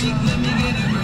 Let me get it.